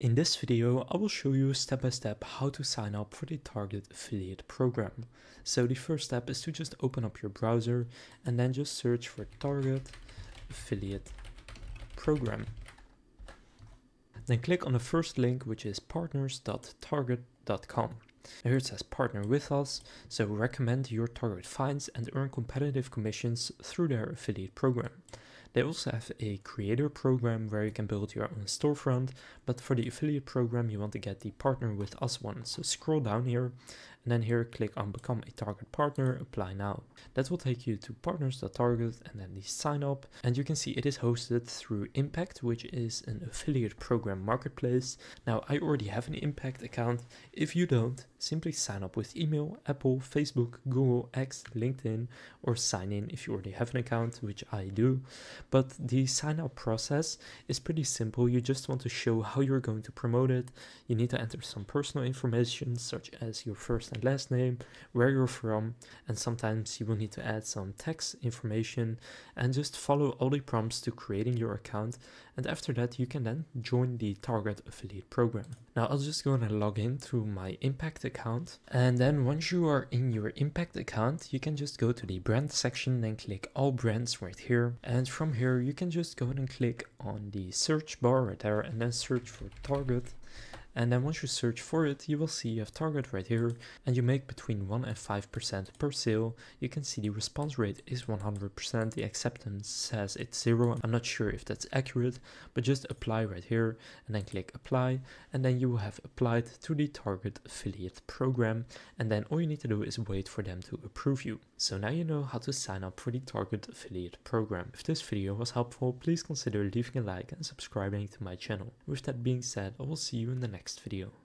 In this video, I will show you step by step how to sign up for the Target affiliate program. So the first step is to just open up your browser and then just search for Target affiliate program. Then click on the first link, which is partners.target.com. Here it says partner with us, so recommend your target finds and earn competitive commissions through their affiliate program. They also have a creator program where you can build your own storefront, but for the affiliate program you want to get the partner with us one. So scroll down here and then here click on become a target partner, apply now. That will take you to partners.target and then the sign up and you can see it is hosted through Impact which is an affiliate program marketplace. Now I already have an Impact account. If you don't, simply sign up with email, Apple, Facebook, Google, X, LinkedIn or sign in if you already have an account, which I do. But the sign up process is pretty simple. You just want to show how you're going to promote it. You need to enter some personal information such as your first and last name, where you're from, and sometimes you will need to add some text information and just follow all the prompts to creating your account. And after that, you can then join the Target affiliate program. Now I'll just go and log in through my Impact account. And then once you are in your Impact account, you can just go to the brand section and click all brands right here. And from here, you can just go ahead and click on the search bar right there and then search for Target and then once you search for it, you will see you have target right here and you make between 1 and 5% per sale. You can see the response rate is 100%, the acceptance says it's 0. I'm not sure if that's accurate, but just apply right here and then click apply and then you will have applied to the target affiliate program and then all you need to do is wait for them to approve you. So now you know how to sign up for the target affiliate program. If this video was helpful, please consider leaving a like and subscribing to my channel. With that being said, I will see you in the next video.